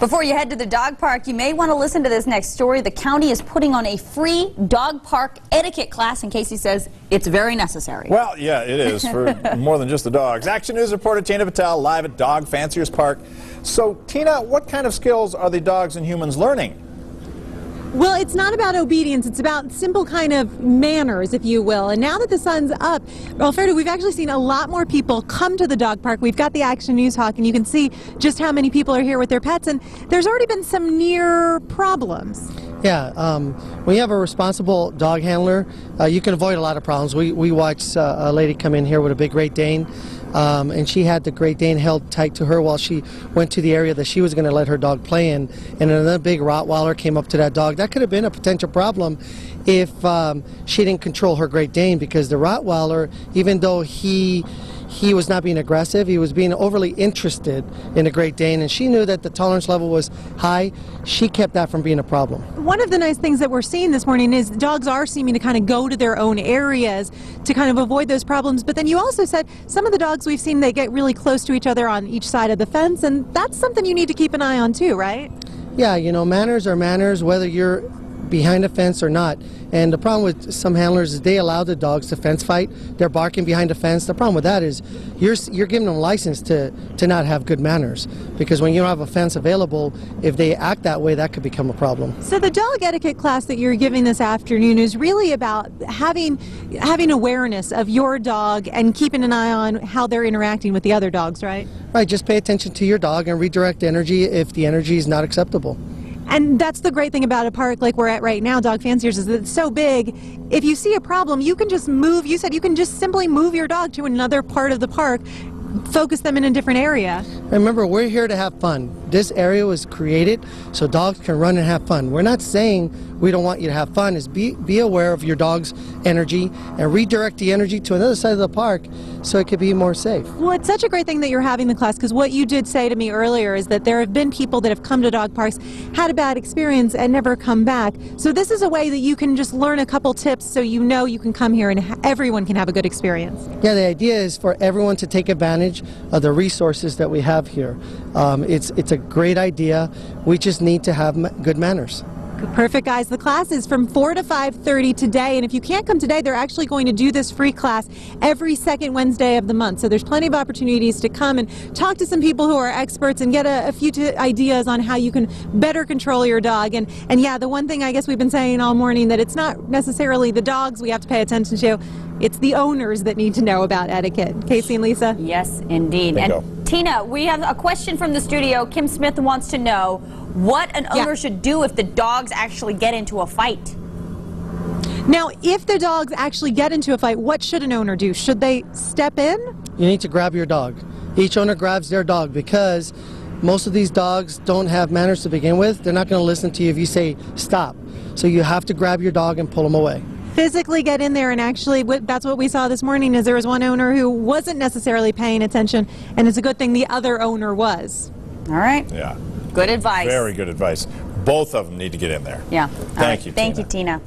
Before you head to the dog park, you may want to listen to this next story. The county is putting on a free dog park etiquette class, and Casey says it's very necessary. Well, yeah, it is for more than just the dogs. Action News reporter Tina Patel live at Dog Fanciers Park. So, Tina, what kind of skills are the dogs and humans learning? Well, it's not about obedience. It's about simple kind of manners, if you will. And now that the sun's up, Alfredo, we've actually seen a lot more people come to the dog park. We've got the Action News Hawk, and you can see just how many people are here with their pets. And there's already been some near problems. Yeah, um, when you have a responsible dog handler, uh, you can avoid a lot of problems. We, we watched uh, a lady come in here with a big Great Dane, um, and she had the Great Dane held tight to her while she went to the area that she was going to let her dog play in, and another big Rottweiler came up to that dog. That could have been a potential problem if um, she didn't control her Great Dane, because the Rottweiler, even though he he was not being aggressive. He was being overly interested in a Great Dane, and she knew that the tolerance level was high. She kept that from being a problem. One of the nice things that we're seeing this morning is dogs are seeming to kind of go to their own areas to kind of avoid those problems. But then you also said some of the dogs we've seen, they get really close to each other on each side of the fence, and that's something you need to keep an eye on too, right? Yeah, you know, manners are manners, whether you're behind a fence or not. And the problem with some handlers is they allow the dogs to fence fight. They're barking behind the fence. The problem with that is you're you're giving them license to to not have good manners because when you don't have a fence available, if they act that way, that could become a problem. So the dog etiquette class that you're giving this afternoon is really about having having awareness of your dog and keeping an eye on how they're interacting with the other dogs, right? Right. Just pay attention to your dog and redirect energy if the energy is not acceptable. And that's the great thing about a park like we're at right now, Dog Fanciers, is that it's so big. If you see a problem, you can just move. You said you can just simply move your dog to another part of the park focus them in a different area. Remember, we're here to have fun. This area was created so dogs can run and have fun. We're not saying we don't want you to have fun. Is be be aware of your dog's energy and redirect the energy to another side of the park so it could be more safe. Well, it's such a great thing that you're having the class because what you did say to me earlier is that there have been people that have come to dog parks, had a bad experience, and never come back. So this is a way that you can just learn a couple tips so you know you can come here and everyone can have a good experience. Yeah, the idea is for everyone to take advantage of the resources that we have here. Um, it's it's a great idea. We just need to have good manners. Perfect, guys. The class is from 4 to 5.30 today, and if you can't come today, they're actually going to do this free class every second Wednesday of the month. So there's plenty of opportunities to come and talk to some people who are experts and get a, a few ideas on how you can better control your dog. And, and yeah, the one thing I guess we've been saying all morning that it's not necessarily the dogs we have to pay attention to, it's the owners that need to know about etiquette. Casey and Lisa? Yes, indeed. Bingo. And Tina, we have a question from the studio. Kim Smith wants to know what an owner yeah. should do if the dogs actually get into a fight. Now, if the dogs actually get into a fight, what should an owner do? Should they step in? You need to grab your dog. Each owner grabs their dog because most of these dogs don't have manners to begin with. They're not going to listen to you if you say stop. So you have to grab your dog and pull them away physically get in there and actually that's what we saw this morning is there was one owner who wasn't necessarily paying attention and it's a good thing the other owner was all right yeah Good advice. Very good advice. Both of them need to get in there. Yeah. Thank right. you, Thank Tina. you, Tina.